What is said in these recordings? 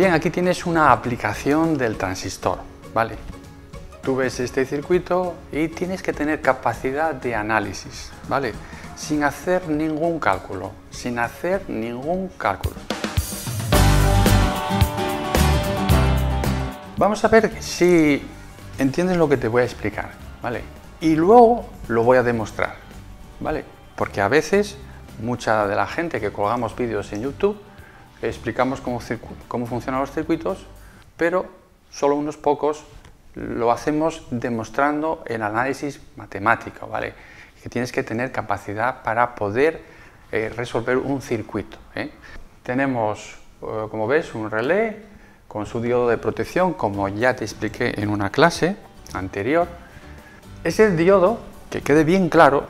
Bien, aquí tienes una aplicación del transistor, ¿vale? Tú ves este circuito y tienes que tener capacidad de análisis, ¿vale? Sin hacer ningún cálculo, sin hacer ningún cálculo. Vamos a ver si entiendes lo que te voy a explicar, ¿vale? Y luego lo voy a demostrar, ¿vale? Porque a veces mucha de la gente que colgamos vídeos en YouTube explicamos cómo, cómo funcionan los circuitos, pero solo unos pocos lo hacemos demostrando el análisis matemático, ¿vale? Que tienes que tener capacidad para poder eh, resolver un circuito. ¿eh? Tenemos, eh, como ves, un relé con su diodo de protección, como ya te expliqué en una clase anterior. Ese diodo, que quede bien claro,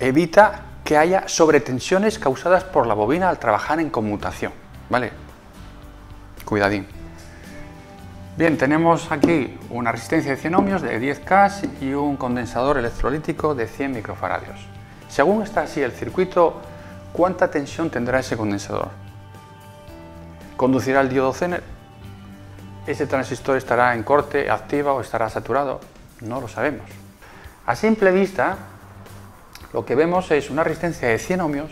evita que haya sobretensiones causadas por la bobina al trabajar en conmutación. ¿Vale? Cuidadín. Bien, tenemos aquí una resistencia de 100 ohmios de 10K y un condensador electrolítico de 100 microfaradios. Según está así el circuito, ¿cuánta tensión tendrá ese condensador? ¿Conducirá el diodo Zener? ¿Ese transistor estará en corte, activa o estará saturado? No lo sabemos. A simple vista, lo que vemos es una resistencia de 100 ohmios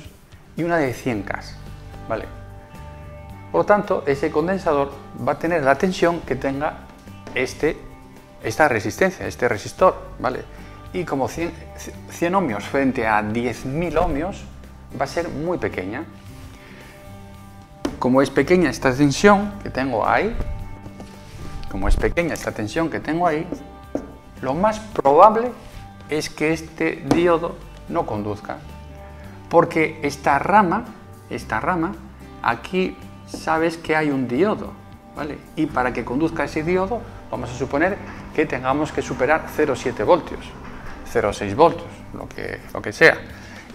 y una de 100 K. ¿vale? Por lo tanto, ese condensador va a tener la tensión que tenga este, esta resistencia, este resistor, ¿vale? Y como 100, 100 ohmios frente a 10.000 ohmios, va a ser muy pequeña. Como es pequeña esta tensión que tengo ahí, como es pequeña esta tensión que tengo ahí, lo más probable es que este diodo no conduzca. Porque esta rama, esta rama, aquí sabes que hay un diodo, ¿vale? Y para que conduzca ese diodo, vamos a suponer que tengamos que superar 0,7 voltios, 0,6 voltios, lo que, lo que sea.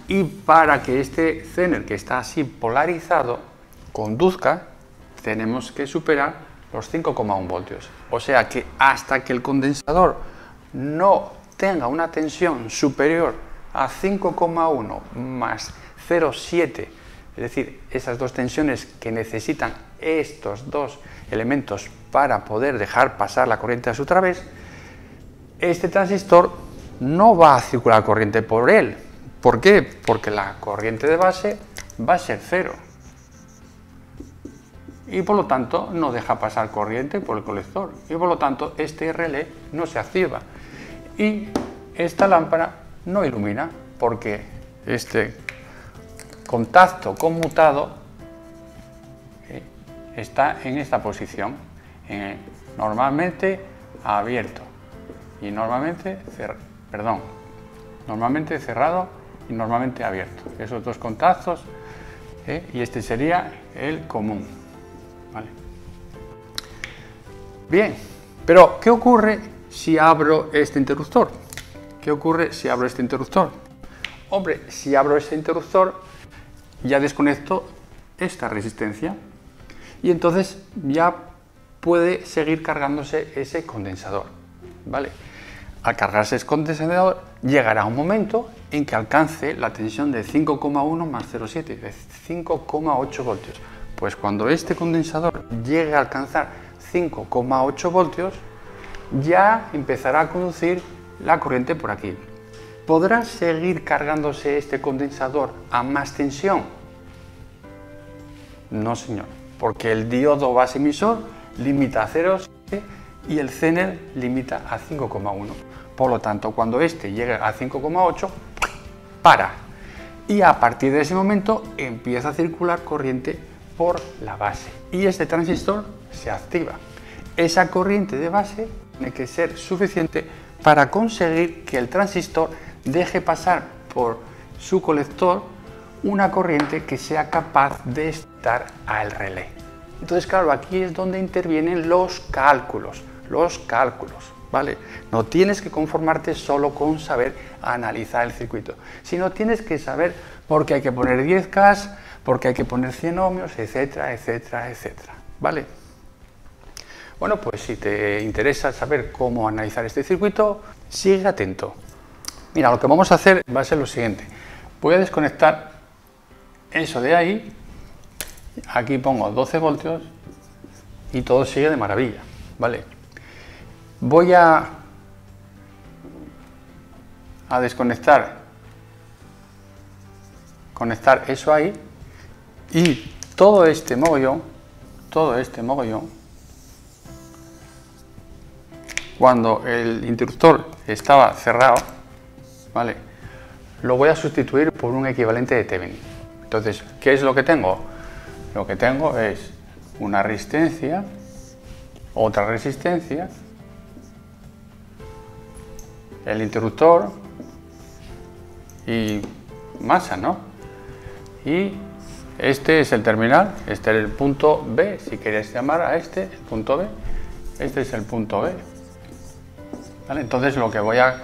Y para que este Zener, que está así polarizado, conduzca, tenemos que superar los 5,1 voltios. O sea que hasta que el condensador no tenga una tensión superior a 5,1 más 0,7 es decir, esas dos tensiones que necesitan estos dos elementos para poder dejar pasar la corriente a su través, este transistor no va a circular corriente por él. ¿Por qué? Porque la corriente de base va a ser cero. Y por lo tanto no deja pasar corriente por el colector. Y por lo tanto este relé no se activa. Y esta lámpara no ilumina porque este contacto conmutado eh, está en esta posición, normalmente abierto y normalmente perdón, normalmente cerrado y normalmente abierto. Esos dos contactos eh, y este sería el común. Bien, pero ¿qué ocurre si abro este interruptor? ¿Qué ocurre si abro este interruptor? Hombre, si abro este interruptor, ya desconecto esta resistencia y entonces ya puede seguir cargándose ese condensador. ¿vale? Al cargarse ese condensador llegará un momento en que alcance la tensión de 5,1 más 0,7, de 5,8 voltios. Pues cuando este condensador llegue a alcanzar 5,8 voltios, ya empezará a conducir la corriente por aquí. ¿Podrá seguir cargándose este condensador a más tensión? No, señor, porque el diodo base emisor limita a 0,7 y el Zener limita a 5,1. Por lo tanto, cuando este llegue a 5,8, para. Y a partir de ese momento empieza a circular corriente por la base. Y este transistor se activa. Esa corriente de base tiene que ser suficiente para conseguir que el transistor deje pasar por su colector una corriente que sea capaz de estar al relé. Entonces, claro, aquí es donde intervienen los cálculos, los cálculos, ¿vale? No tienes que conformarte solo con saber analizar el circuito, sino tienes que saber por qué hay que poner 10K, por qué hay que poner 100 ohmios, etcétera, etcétera, etcétera, ¿vale? Bueno, pues si te interesa saber cómo analizar este circuito, sigue atento. Mira, lo que vamos a hacer va a ser lo siguiente. Voy a desconectar eso de ahí. Aquí pongo 12 voltios y todo sigue de maravilla, ¿vale? Voy a, a desconectar, conectar eso ahí y todo este mogollón, todo este mogollón, cuando el interruptor estaba cerrado, ¿vale? Lo voy a sustituir por un equivalente de Thevenin. Entonces, ¿qué es lo que tengo? Lo que tengo es una resistencia, otra resistencia, el interruptor y masa, ¿no? Y este es el terminal, este es el punto B, si queréis llamar a este, el punto B, este es el punto B. Entonces lo que voy a,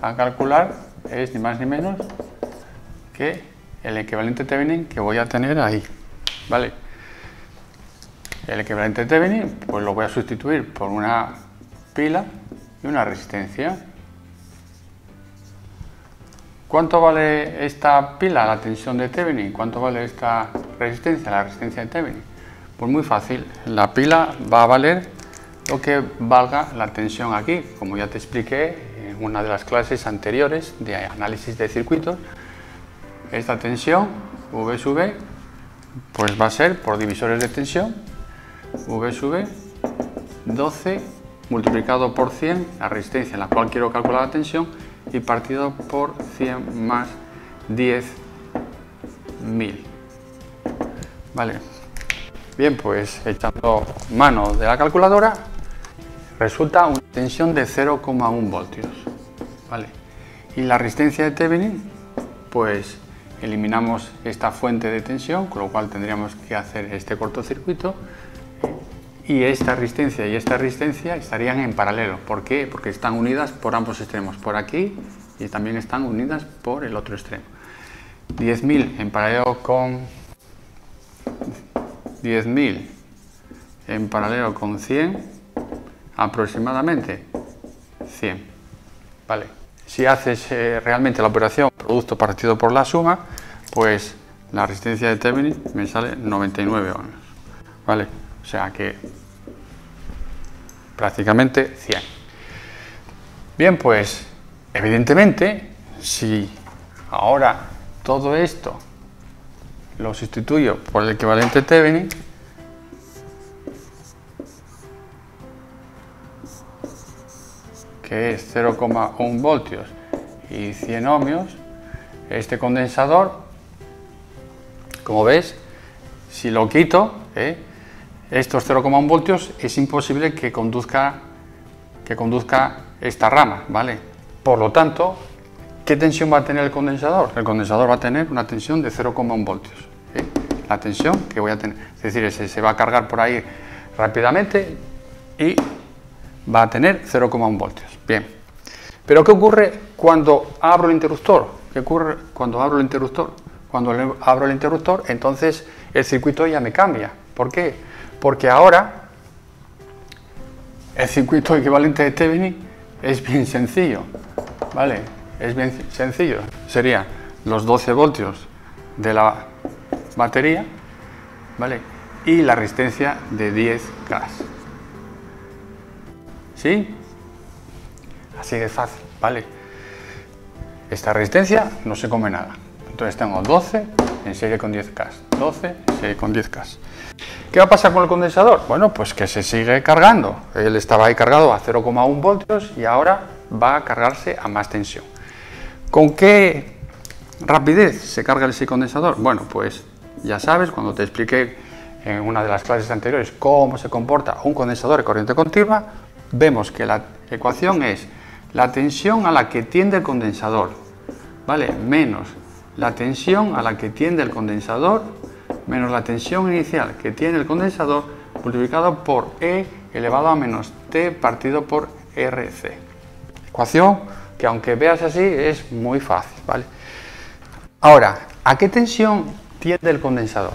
a calcular es ni más ni menos que el equivalente Thevenin que voy a tener ahí, ¿vale? El equivalente Thevenin pues lo voy a sustituir por una pila y una resistencia. ¿Cuánto vale esta pila, la tensión de Thevenin? ¿Cuánto vale esta resistencia, la resistencia de Thevenin? Pues muy fácil, la pila va a valer lo que valga la tensión aquí, como ya te expliqué en una de las clases anteriores de análisis de circuitos. Esta tensión, V sub e, pues va a ser por divisores de tensión, V sub e 12 multiplicado por 100, la resistencia en la cual quiero calcular la tensión, y partido por 100 más 10.000. Vale. Bien, pues echando mano de la calculadora, resulta una tensión de 0,1 voltios. Vale. Y la resistencia de Thevenin, pues eliminamos esta fuente de tensión, con lo cual tendríamos que hacer este cortocircuito y esta resistencia y esta resistencia estarían en paralelo. ¿Por qué? Porque están unidas por ambos extremos, por aquí y también están unidas por el otro extremo. 10.000 en paralelo con 10.000 en paralelo con 100, aproximadamente 100. Vale. Si haces eh, realmente la operación producto partido por la suma, pues la resistencia de Thevenin me sale 99 ohms. Vale. O sea que prácticamente 100. Bien, pues evidentemente, si ahora todo esto lo sustituyo por el equivalente Thevenin, que es 0,1 voltios y 100 ohmios, este condensador, como ves, si lo quito, ¿eh? estos 0,1 voltios es imposible que conduzca, que conduzca esta rama, ¿vale? Por lo tanto, ¿qué tensión va a tener el condensador? El condensador va a tener una tensión de 0,1 voltios. ¿eh? La tensión que voy a tener, es decir, se, va a cargar por ahí rápidamente y va a tener 0,1 voltios. Bien. Pero ¿qué ocurre cuando abro el interruptor? ¿Qué ocurre cuando abro el interruptor? Cuando abro el interruptor, entonces el circuito ya me cambia. ¿Por qué? porque ahora el circuito equivalente de Thevenin es bien sencillo, ¿vale? Es bien sencillo, serían los 12 voltios de la batería, ¿vale? Y la resistencia de 10 K. ¿Sí? Así de fácil, ¿vale? Esta resistencia no se come nada. Entonces tengo 12 en serie con 10K, 12 en serie con 10K. ¿Qué va a pasar con el condensador? Bueno, pues que se sigue cargando. Él estaba ahí cargado a 0,1 voltios y ahora va a cargarse a más tensión. ¿Con qué rapidez se carga ese condensador? Bueno, pues ya sabes, cuando te expliqué en una de las clases anteriores cómo se comporta un condensador de corriente continua, vemos que la ecuación es la tensión a la que tiende el condensador, ¿vale? Menos la tensión a la que tiende el condensador menos la tensión inicial que tiene el condensador multiplicado por E elevado a menos T partido por RC. Ecuación que aunque veas así es muy fácil, ¿vale? Ahora, ¿a qué tensión tiende el condensador?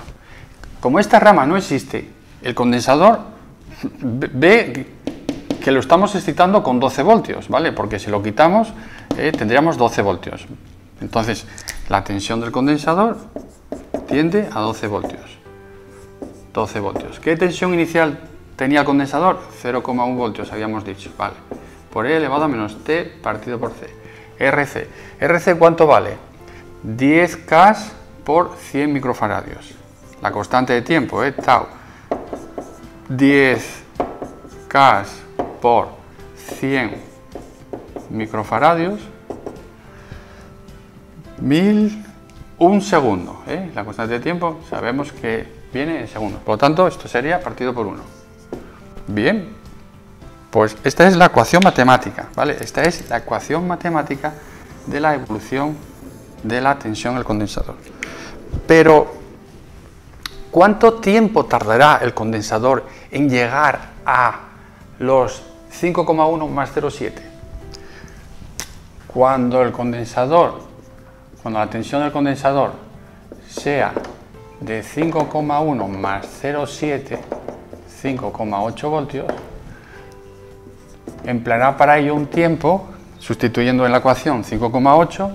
Como esta rama no existe, el condensador ve que lo estamos excitando con 12 voltios, ¿vale? Porque si lo quitamos eh, tendríamos 12 voltios. Entonces, la tensión del condensador tiende a 12 voltios. 12 voltios. ¿Qué tensión inicial tenía el condensador? 0,1 voltios, habíamos dicho. Vale. Por E elevado a menos T partido por C. RC. ¿RC cuánto vale? 10 K por 100 microfaradios. La constante de tiempo, ¿eh? Tau. 10 K por 100 microfaradios. 1000 un segundo. ¿eh? La constante de tiempo sabemos que viene en segundos. Por lo tanto, esto sería partido por 1. Bien, pues esta es la ecuación matemática, ¿vale? Esta es la ecuación matemática de la evolución de la tensión del condensador. Pero, ¿cuánto tiempo tardará el condensador en llegar a los 5,1 más 0,7? Cuando el condensador cuando la tensión del condensador sea de 5,1 más 0,7, 5,8 voltios, empleará para ello un tiempo, sustituyendo en la ecuación 5,8,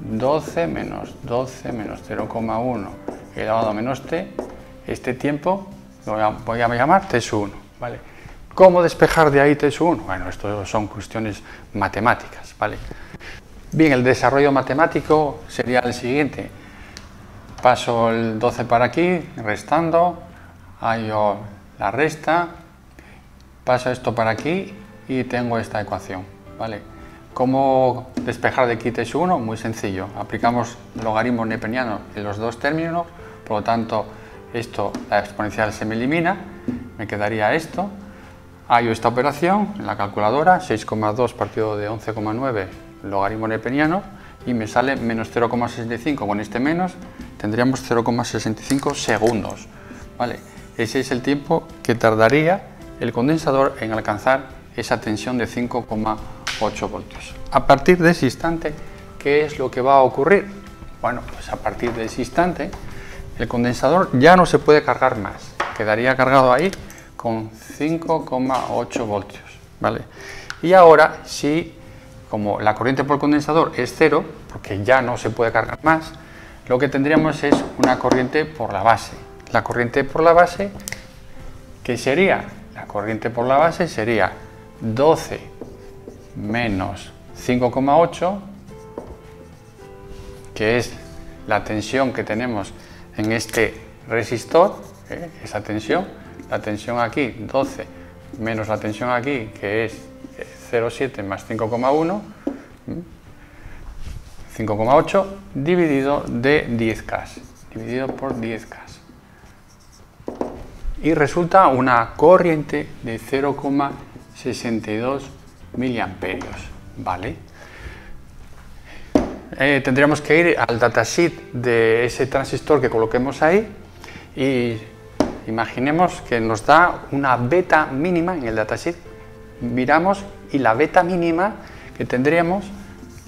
12 menos 12 menos 0,1 elevado a menos t, este tiempo lo voy a llamar T1. ¿vale? ¿Cómo despejar de ahí T1? Bueno, esto son cuestiones matemáticas. ¿vale? Bien, el desarrollo matemático sería el siguiente. Paso el 12 para aquí, restando, hallo la resta, paso esto para aquí y tengo esta ecuación. ¿vale? ¿Cómo despejar de aquí T1? Muy sencillo. Aplicamos logaritmo nepeniano en los dos términos, por lo tanto, esto, la exponencial se me elimina, me quedaría esto. Hallo esta operación en la calculadora, 6,2 partido de 11,9 logaritmo nepeniano y me sale menos 0,65 con este menos tendríamos 0,65 segundos ¿vale? ese es el tiempo que tardaría el condensador en alcanzar esa tensión de 5,8 voltios a partir de ese instante ¿qué es lo que va a ocurrir? bueno pues a partir de ese instante el condensador ya no se puede cargar más quedaría cargado ahí con 5,8 voltios ¿vale? y ahora si como la corriente por condensador es cero, porque ya no se puede cargar más, lo que tendríamos es una corriente por la base. La corriente por la base, ¿qué sería? La corriente por la base sería 12 menos 5,8, que es la tensión que tenemos en este resistor, ¿eh? esa tensión, la tensión aquí 12 menos la tensión aquí, que es 0,7 más 5,1, 5,8 dividido de 10K, dividido por 10K. Y resulta una corriente de 0,62 miliamperios, ¿vale? Eh, tendríamos que ir al datasheet de ese transistor que coloquemos ahí y imaginemos que nos da una beta mínima en el datasheet. Miramos y la beta mínima que tendríamos,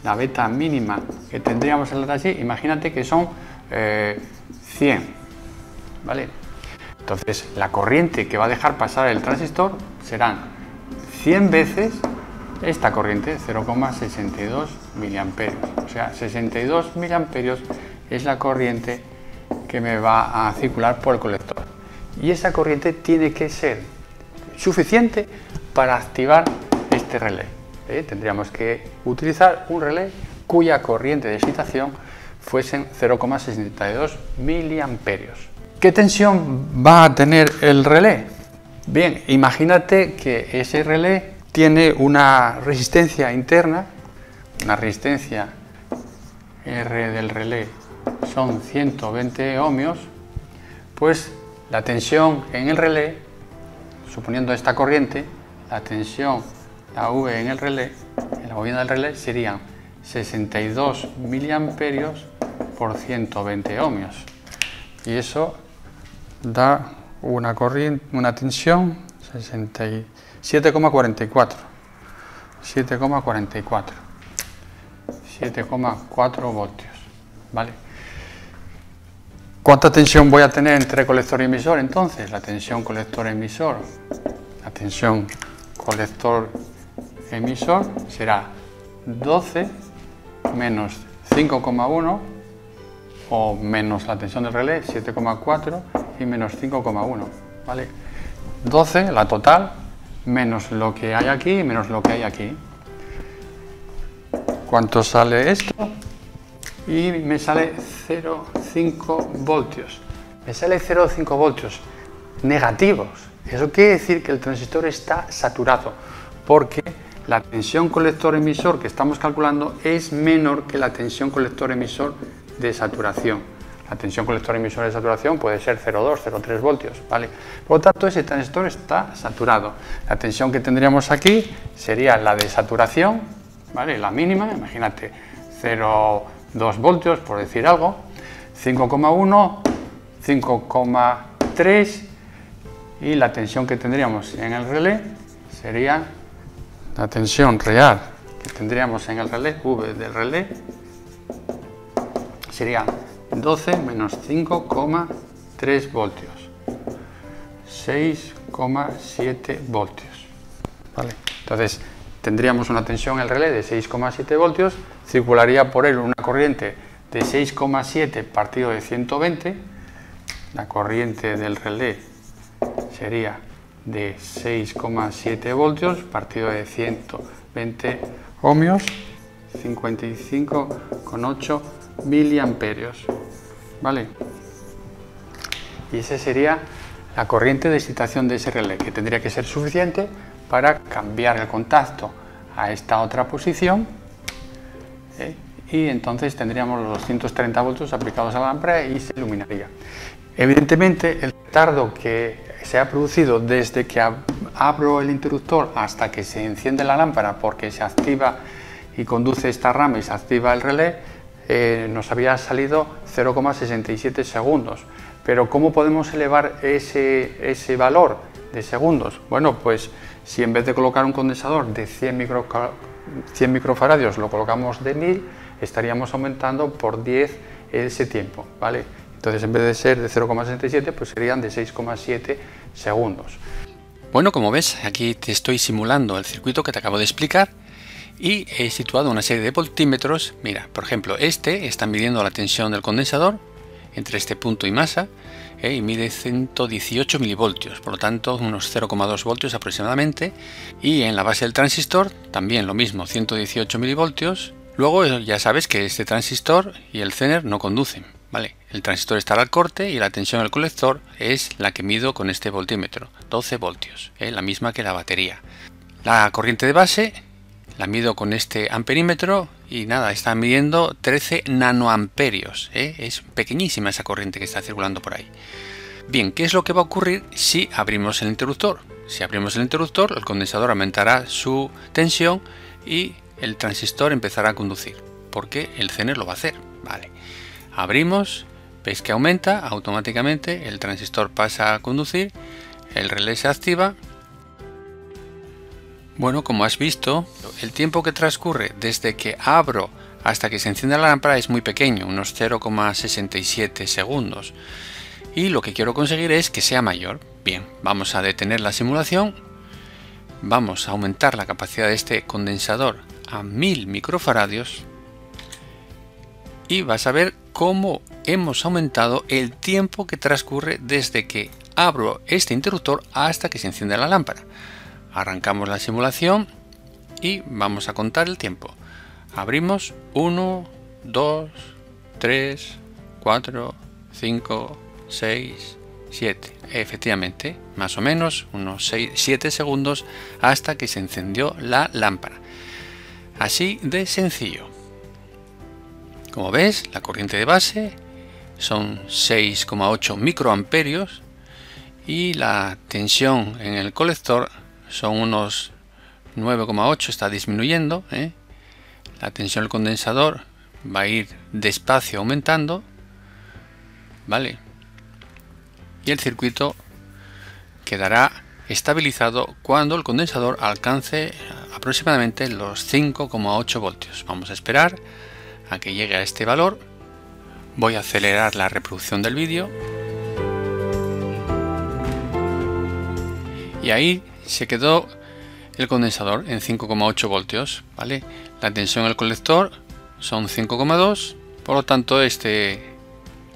la beta mínima que tendríamos en la así, imagínate que son 100, eh, ¿vale? Entonces, la corriente que va a dejar pasar el transistor serán 100 veces esta corriente, 0,62 miliamperios. O sea, 62 miliamperios es la corriente que me va a circular por el colector. Y esa corriente tiene que ser suficiente para activar este relé. ¿eh? Tendríamos que utilizar un relé cuya corriente de excitación fuesen 0,62 miliamperios. ¿Qué tensión va a tener el relé? Bien, imagínate que ese relé tiene una resistencia interna, una resistencia R del relé son 120 ohmios, pues la tensión en el relé, suponiendo esta corriente, la tensión la V en el relé, en la bobina del relé, serían 62 miliamperios por 120 ohmios. Y eso da una corriente, una tensión 7,44. 7,44. 7,4 voltios. ¿Vale? ¿Cuánta tensión voy a tener entre colector y emisor entonces? La tensión colector-emisor, la tensión colector emisor será 12 menos 5,1 o menos la tensión del relé 7,4 y menos 5,1. ¿vale? 12, la total, menos lo que hay aquí y menos lo que hay aquí. ¿Cuánto sale esto? Y me sale 0,5 voltios. Me sale 0,5 voltios negativos. Eso quiere decir que el transistor está saturado, porque la tensión colector-emisor que estamos calculando es menor que la tensión colector-emisor de saturación. La tensión colector-emisor de saturación puede ser 0,2, 0,3 voltios, ¿vale? Por lo tanto, ese transistor está saturado. La tensión que tendríamos aquí sería la de saturación, ¿vale? La mínima, imagínate, 0,2 voltios, por decir algo, 5,1, 5,3 y la tensión que tendríamos en el relé sería la tensión real que tendríamos en el relé, V del relé, sería 12 menos 5,3 voltios, 6,7 voltios. ¿vale? Entonces, tendríamos una tensión en el relé de 6,7 voltios, circularía por él una corriente de 6,7 partido de 120, la corriente del relé sería de 6,7 voltios partido de 120 ohmios, 55,8 miliamperios. ¿Vale? Y esa sería la corriente de excitación de ese relé, que tendría que ser suficiente para cambiar el contacto a esta otra posición ¿eh? Y entonces tendríamos los 230 voltios aplicados a la lámpara y se iluminaría. Evidentemente, el retardo que se ha producido desde que abro el interruptor hasta que se enciende la lámpara porque se activa y conduce esta rama y se activa el relé, eh, nos había salido 0,67 segundos. Pero ¿cómo podemos elevar ese, ese, valor de segundos? Bueno, pues si en vez de colocar un condensador de 100, micro, 100 microfaradios lo colocamos de 1000, estaríamos aumentando por 10 ese tiempo, ¿vale? Entonces, en vez de ser de 0,67, pues serían de 6,7 segundos. Bueno, como ves, aquí te estoy simulando el circuito que te acabo de explicar y he situado una serie de voltímetros. Mira, por ejemplo, este está midiendo la tensión del condensador entre este punto y masa ¿eh? y mide 118 milivoltios, por lo tanto unos 0,2 voltios aproximadamente. Y en la base del transistor también lo mismo, 118 milivoltios. Luego ya sabes que este transistor y el Zener no conducen, ¿vale? El transistor estará al corte y la tensión del colector es la que mido con este voltímetro, 12 voltios, ¿eh? la misma que la batería. La corriente de base la mido con este amperímetro y nada, está midiendo 13 nanoamperios. ¿eh? Es pequeñísima esa corriente que está circulando por ahí. Bien, ¿qué es lo que va a ocurrir si abrimos el interruptor? Si abrimos el interruptor, el condensador aumentará su tensión y el transistor empezará a conducir, porque el Zener lo va a hacer. Vale. Abrimos Veis que aumenta automáticamente, el transistor pasa a conducir, el relé se activa. Bueno, como has visto, el tiempo que transcurre desde que abro hasta que se enciende la lámpara es muy pequeño, unos 0,67 segundos. Y lo que quiero conseguir es que sea mayor. Bien, vamos a detener la simulación. Vamos a aumentar la capacidad de este condensador a 1000 microfaradios. Y vas a ver cómo hemos aumentado el tiempo que transcurre desde que abro este interruptor hasta que se enciende la lámpara. Arrancamos la simulación y vamos a contar el tiempo. Abrimos 1, 2, 3, 4, 5, 6, 7. Efectivamente, más o menos unos 7 segundos hasta que se encendió la lámpara. Así de sencillo. Como ves, la corriente de base son 6,8 microamperios y la tensión en el colector son unos 9,8, está disminuyendo. ¿eh? La tensión del condensador va a ir despacio aumentando. ¿Vale? Y el circuito quedará estabilizado cuando el condensador alcance aproximadamente los 5,8 voltios. Vamos a esperar a que llegue a este valor. Voy a acelerar la reproducción del vídeo. Y ahí se quedó el condensador en 5,8 voltios. ¿vale? La tensión del colector son 5,2. Por lo tanto, este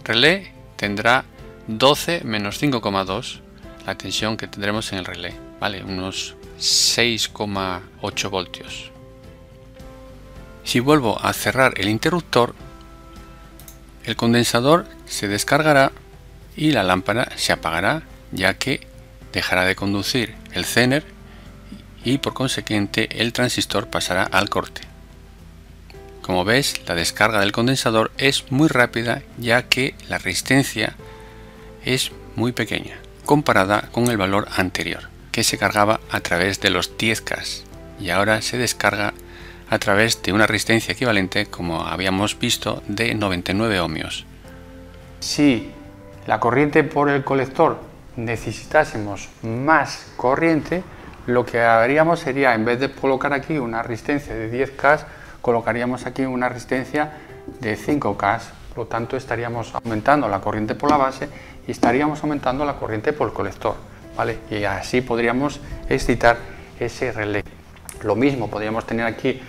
relé tendrá 12 menos 5,2 la tensión que tendremos en el relé, ¿vale? Unos 6,8 voltios. Si vuelvo a cerrar el interruptor, el condensador se descargará y la lámpara se apagará ya que dejará de conducir el Zener y por consiguiente el transistor pasará al corte. Como ves, la descarga del condensador es muy rápida ya que la resistencia es muy pequeña comparada con el valor anterior, que se cargaba a través de los 10K y ahora se descarga a través de una resistencia equivalente, como habíamos visto, de 99 ohmios. Si la corriente por el colector necesitásemos más corriente, lo que haríamos sería, en vez de colocar aquí una resistencia de 10K, colocaríamos aquí una resistencia de 5K. Por lo tanto, estaríamos aumentando la corriente por la base y estaríamos aumentando la corriente por el colector. Y así podríamos excitar ese relé. Lo mismo, podríamos tener aquí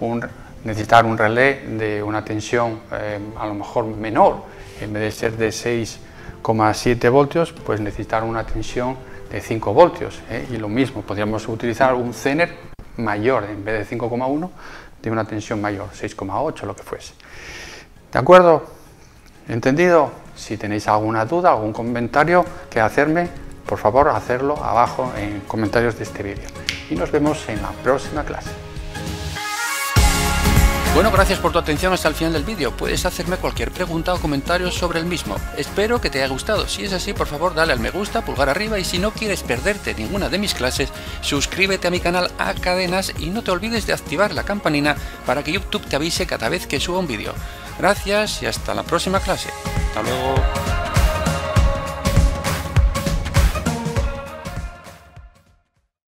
un, necesitar un relé de una tensión eh, a lo mejor menor, en vez de ser de 6,7 voltios, pues necesitar una tensión de 5 voltios. ¿eh? Y lo mismo, podríamos utilizar un Zener mayor, en vez de 5,1, de una tensión mayor, 6,8, lo que fuese. ¿De acuerdo? ¿Entendido? Si tenéis alguna duda, algún comentario que hacerme, por favor, hacerlo abajo en comentarios de este vídeo. Y nos vemos en la próxima clase. Bueno, gracias por tu atención hasta el final del vídeo. Puedes hacerme cualquier pregunta o comentario sobre el mismo. Espero que te haya gustado. Si es así, por favor, dale al me gusta, pulgar arriba y si no quieres perderte ninguna de mis clases, suscríbete a mi canal a cadenas y no te olvides de activar la campanita para que YouTube te avise cada vez que suba un vídeo. Gracias y hasta la próxima clase. Hasta luego.